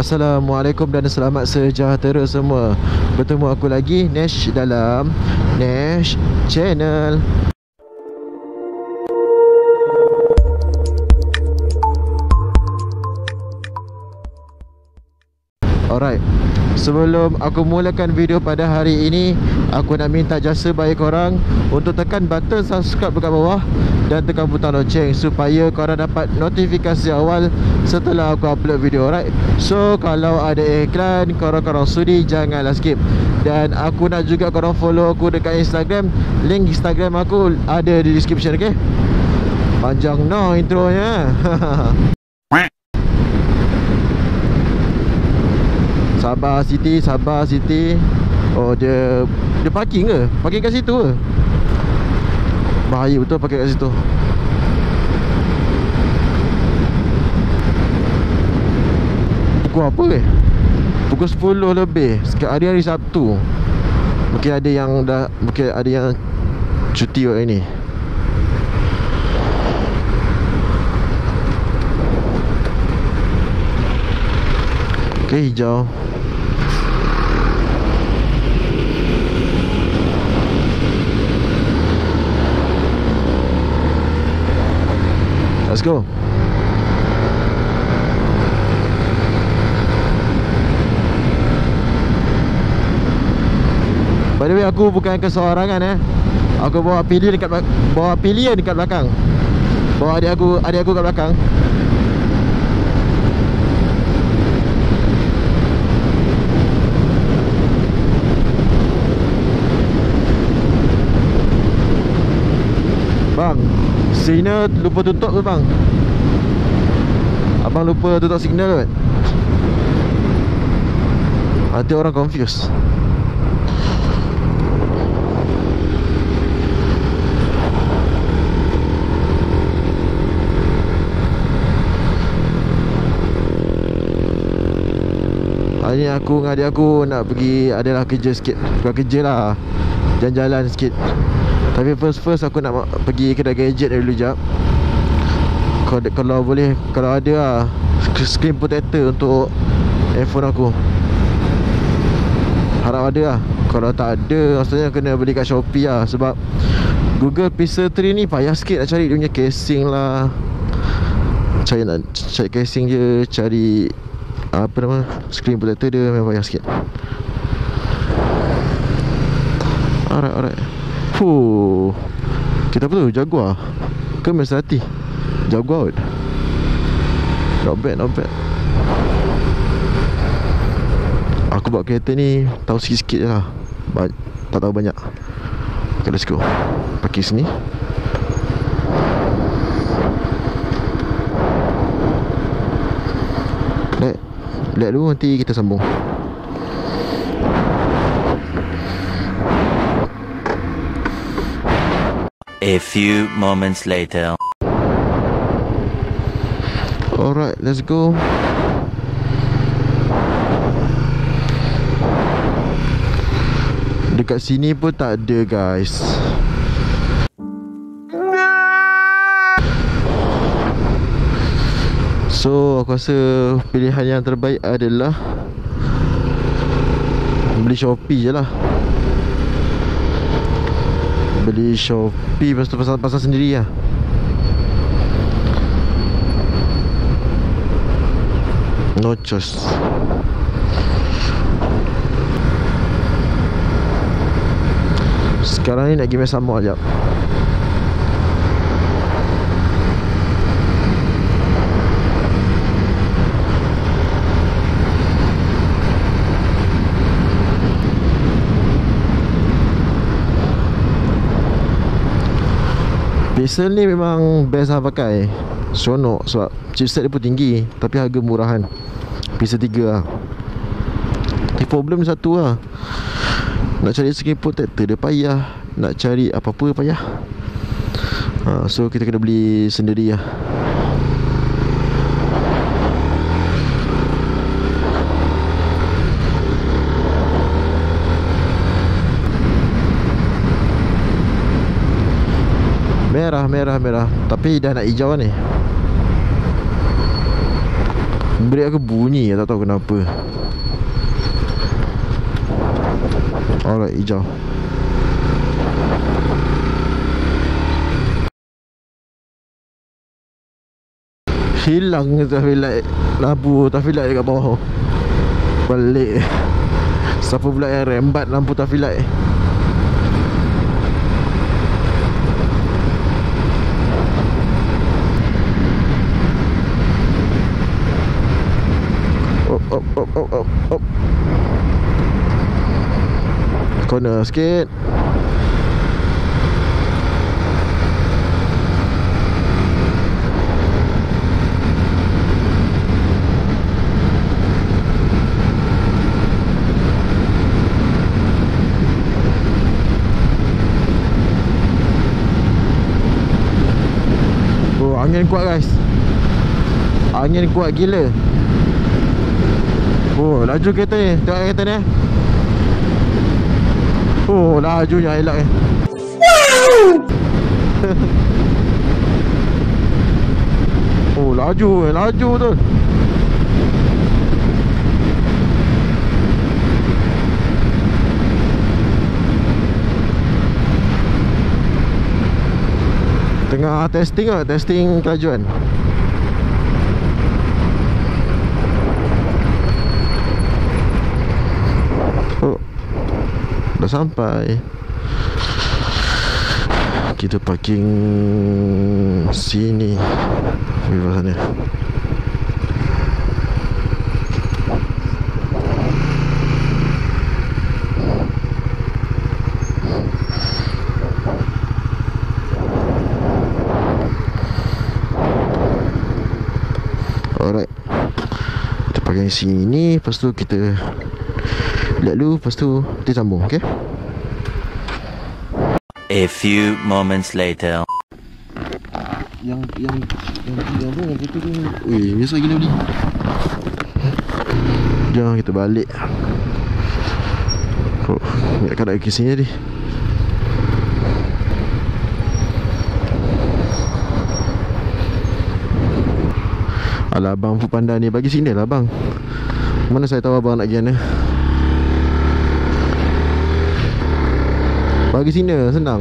Assalamualaikum dan selamat sejahtera semua. Bertemu aku lagi Nash dalam Nash Channel Alright. Sebelum aku mulakan video pada hari ini Aku nak minta jasa baik korang Untuk tekan button subscribe dekat bawah Dan tekan butang loceng Supaya korang dapat notifikasi awal Setelah aku upload video alright? So kalau ada iklan Korang-korang sudi janganlah skip. Dan aku nak juga korang follow aku dekat Instagram. Link Instagram aku ada di description okay Panjang no intronya Sabar Siti, sabar Siti. Oh dia dia parking ke? Parking kat situ ke? Bahaya betul parking kat situ. Pukul apa eh? Pukul 10 lebih. Sekarang hari-hari Sabtu. Mungkin ada yang dah mungkin ada yang cuti hari ni. Okay, hijau. Let's go. By the way aku bukan keseorangan eh. Aku bawa pillion dekat bawa pillion dekat belakang. Bawa adik aku adik aku kat belakang Bang Signal lupa tutup ke bang? Abang lupa tutup signal kot. Nanti orang confused. Hari ni aku dengan adik aku nak pergi Adalah kerja sikit. Bukan kerja lah. Jalan-jalan sikit Tapi first first aku nak pergi kedai gadget dulu jap. Kalau, kalau boleh Kalau ada lah Screen protector untuk Handphone aku. Harap ada lah. Kalau tak ada Maksudnya kena beli kat Shopee lah Sebab Google Pixel 3 ni payah sikit nak cari dia punya casing lah. Cari nak Cari casing je Cari Apa nama Screen protector dia memang payah sikit. Alright alright Fuh Kita apa tu? Jaguar. Ke Maserati Jaguar kot. Not bad not bad. Aku bawa kereta ni Tahu sikit-sikit je lah. Ba- Tak tahu banyak. Okay let's go. Parking sini. Let Let dulu nanti kita sambung A few moments later. Alright, let's go. Dekat sini pun tak ada guys. So, aku rasa pilihan yang terbaik adalah beli Shopee je lah. Beli Shopee Lepas tu pasal-pasal sendiri lah. No choice. Sekarang ni nak pergi Mesamok sekejap Pixel ni memang best lah pakai. Seronok sebab chipset dia pun tinggi Tapi harga murahan. Pixel 3 lah. Tapi problem satu lah. Nak cari screen protector dia payah Nak cari apa-apa payah. Ha, So kita kena beli sendiri lah Merah, merah, merah. Tapi dah nak hijau ni. Brake aku bunyi Tak tahu kenapa. Alright hijau. Hilang traffic light? Lampu traffic light dekat bawah. Balik. Siapa pula yang rembat lampu traffic light Corner sikit. Oh angin kuat guys. Angin kuat gila. Oh laju kereta ni. Tengok kereta ni eh. Oh lajunya elok eh. Oh laju eh. Laju tu. Tengah testing lah Testing kelajuan Dah sampai. Kita parking Sini. Di sana. Alright. Kita sini Lepas tu kita Lihat dulu Lepas tu Kita sambung Okay A few moments later. Yang Yang Yang yang tu Yang putih tu. Weh biasa gila beli. Jom kita balik. Oh nak pergi sini tadi. Alah abang Food Panda ni Bagi sini lah abang. Mana saya tahu abang nak pergi mana Bagi sini senang.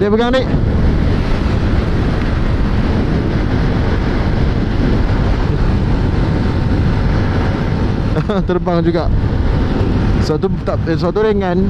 Dia pegang ni Terbang juga. Satu tak eh, ringan